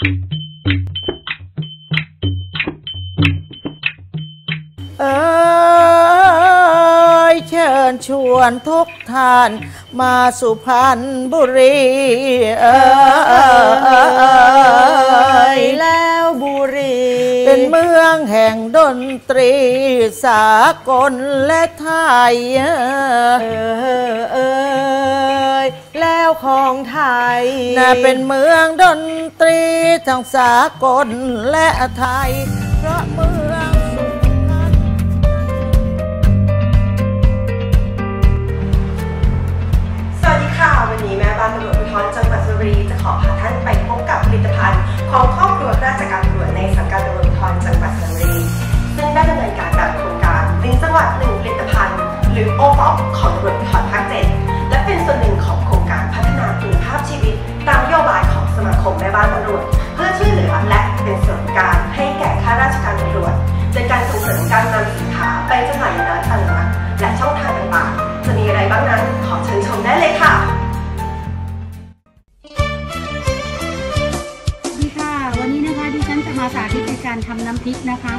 เอ้ยเชิญชวนทุกท่านมาสุพรรณบุรีเอ้ยแล้วบุรี เป็นเมืองแห่งดนตรีสากลและไทยเออเอยแล้วของไทยน่าเป็นเมืองดน ตรีทั้งสากลและไทย เพราะเมืองสุพรรณสวัสดีค่ะ วันนี้แม่บ้านตำรวจภูธรจังหวัดสุรินทร์จะขอพาท่านไปพบกับผลิตภัณฑ์ของครอบครัวราชการตำรวจในสังกัดตำรวจภูธรจังหวัดสุรินทร์ซึ่งได้ดำเนินการตามโครงการหนึ่งจังหวัดหนึ่งผลิตภัณฑ์ หรือโอปอของตำรวจภูธรภาคเจ็ด มาคมแม่บ้านตำรวจ เพื่อช่วยเหลือและเป็นส่วนกลางให้แก่ข้าราชการตำรวจโดยการส่งเสริมการนำสินค้าไปจำหน่ายในร้านตลาดและช่องทางต่างๆ จะมีอะไรบ้างนั้น ขอเชิญชมได้เลยค่ะวัสดีค่ะ วันนี้นะคะดิฉันจะมาสาธิตในการทำน้ำพริกนะคะ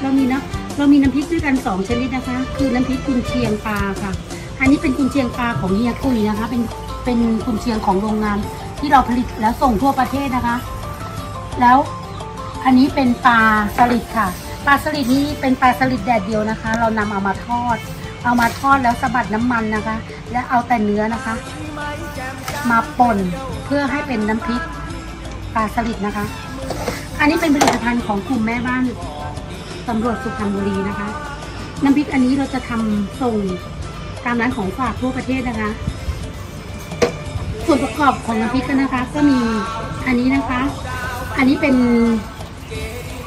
เรามีนะเรามีน้ำพริกด้วยกันสองชนิดนะคะ คือน้ำพริกกุนเชียงปลาค่ะ อันนี้เป็นกุนเชียงปลาของเฮียกุยนะคะ เป็นเป็นกุนเชียงของโรงงาน ที่เราผลิตแล้วส่งทั่วประเทศนะคะ แล้วอันนี้เป็นปลาสลิดค่ะ ปลาสลิดนี้เป็นปลาสลิดแดดเดียวนะคะ เรานำเอามาทอด เอามาทอดแล้วสะบัดน้ำมันนะคะ และเอาแต่เนื้อนะคะ มาป่นเพื่อให้เป็นน้ำพริกปลาสลิดนะคะ อันนี้เป็นผลิตภัณฑ์ของกลุ่มแม่บ้านตำรวจสุพรรณบุรีนะคะ น้ำพริกอันนี้เราจะทำส่งตามร้านของฝากทั่วประเทศนะคะ ส่วนประกอบของน้ำพริกก็นะคะ ก็มีอันนี้นะคะ อันนี้เป็น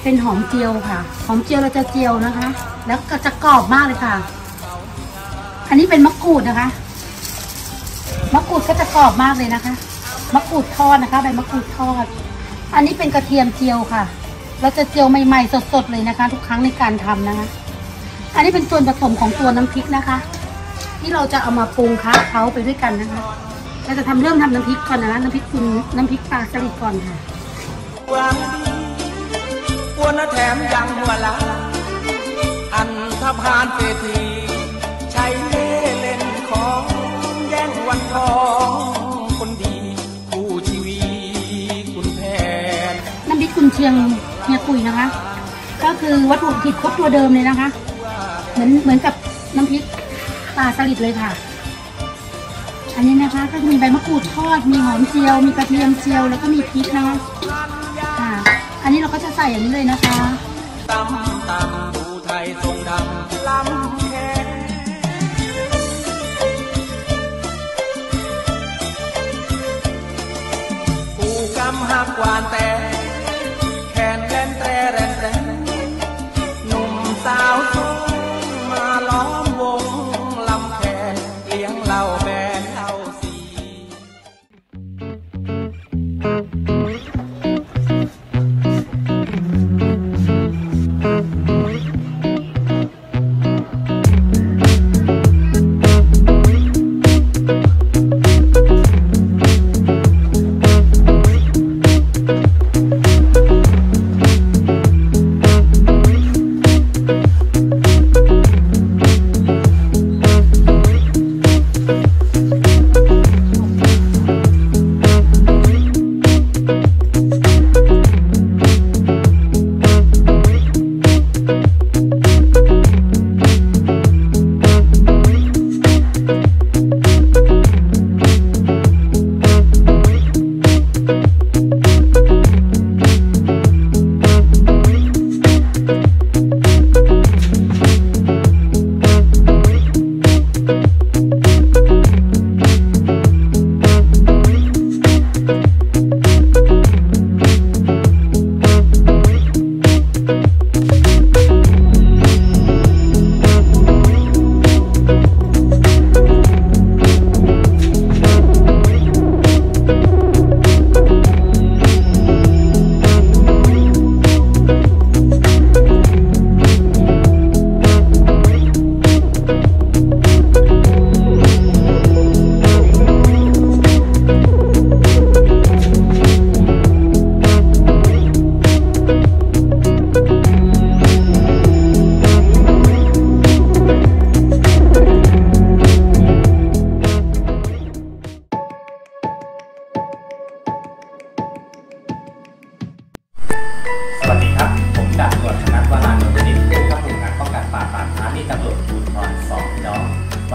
เป็นหอมเจียวค่ะ หอมเจียวเราจะเจียวนะคะ แล้วก็จะกรอบมากเลยค่ะ อันนี้เป็นมะกรูดนะคะ มะกรูดก็จะกรอบมากเลยนะคะ มะกรูดทอดนะคะใบมะกรูดทอด อันนี้เป็นกระเทียมเจียวค่ะ เราจะเจียวใหม่ๆสดๆเลยนะคะ ทุกครั้งในการทำนะคะ อันนี้เป็นส่วนผสมของตัวน้ำพริกนะคะ ที่เราจะเอามาปรุงค้าเขาไปด้วยกันนะคะ เราจะทำเริ่มทำน้ำพริกก่อนนะคะน้ำพริกคุณน้ำพริกปลาสลิดก่อนค่ะหวังดีกวนแถมยังหัวละอันถ้าผ่านเศรษฐีใช้เล่ห์เล่นของแย่งวันทองคนดีคู่ชีวีคุณแทนน้ำพริกกุนเชียงเฮียกุยนะคะ ก็คือวัตถุดิบครบตัวเดิมเลยนะคะ เหมือนเหมือนกับน้ำพริกปลาสลิดเลยค่ะ อันนี้นะคะก็จะมีใบมะกรูดทอด มีหอมเจียว มีกระเทียมเจียว แล้วก็มีพริกนะคะค่ะ อันนี้เราก็จะใส่อย่างนี้เลยนะคะตำตำดูไทยทรงดำ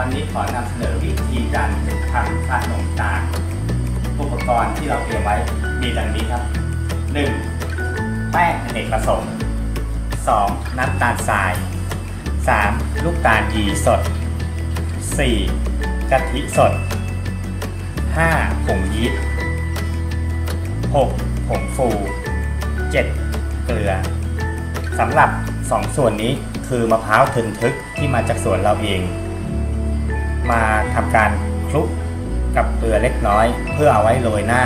วันนี้ขนมจากอุปกรณ์ที่เราเตรียมไว้มีดังนี้ครับ 1. แป้งอเนกประสงค์ 2. น้ำตาลทราย 3. ลูกตาลยีสด 4. กะทิสด 5. ผงยีสต์ 6. ผงฟู 7. เกลือสำหรับ 2 ส่วนนี้คือมะพร้าวทึนทึกที่มาจากสวนเราเอง มาทำการคลุกกับเกลือเล็กน้อย เพื่อเอาไว้โรยหน้า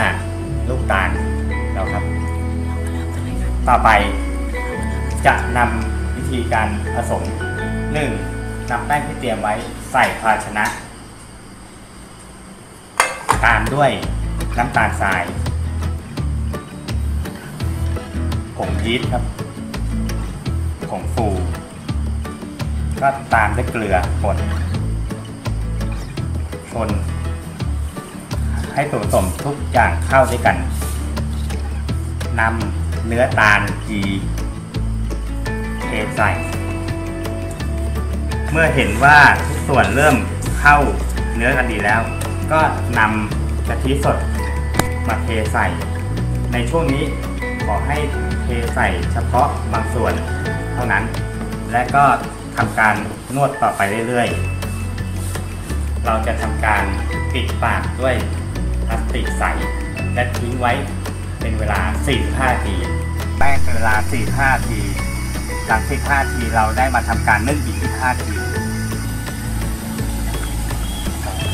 ลูกตาลแล้วครับ ต่อไปจะนำวิธีการผสม 1. นำแป้งที่เตรียมไว้ใส่ภาชนะ ตามด้วยน้ำตาลทรายผงยีสต์ครับผงฟู ก็ตามด้วยเกลือป่น คน ให้ส่วนผสมทุกอย่างเข้าด้วยกันนำเนื้อตาลจีเทใส่ เมื่อเห็นว่าทุกส่วนเริ่มเข้าเนื้อกันดีแล้ว ก็นำกะทิสดมาเทใส่ ในช่วงนี้ขอให้เทใส่เฉพาะบางส่วนเท่านั้น และก็ทำการนวดต่อไปเรื่อยๆ เราจะทำการปิดปากด้วยพลาสติกใส และทิ้งไว้เป็นเวลา 45 นาที แป้งเป็นเวลา 45 นาที หลัง15นาทีเราได้มาทำการนึ่งอีก 25 นาที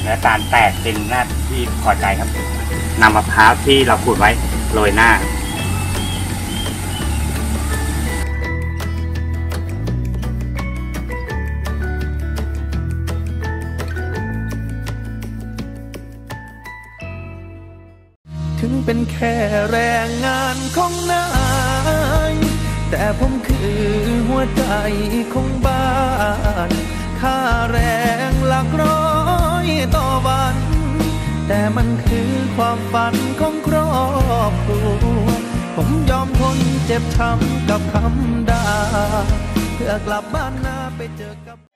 และการแตกเป็นหน้าที่พอใจครับนำมะพร้าวที่เราขูดไว้โรยหน้า ถึงเป็นแค่แรงงานของนาย แต่ผมคือหัวใจของบ้าน ค่าแรงหลักร้อยต่อวัน แต่มันคือความฝันของครอบครัว ผมยอมทนเจ็บช้ำกับคำด่าเพื่อกลับบ้านนาไปเจอกับ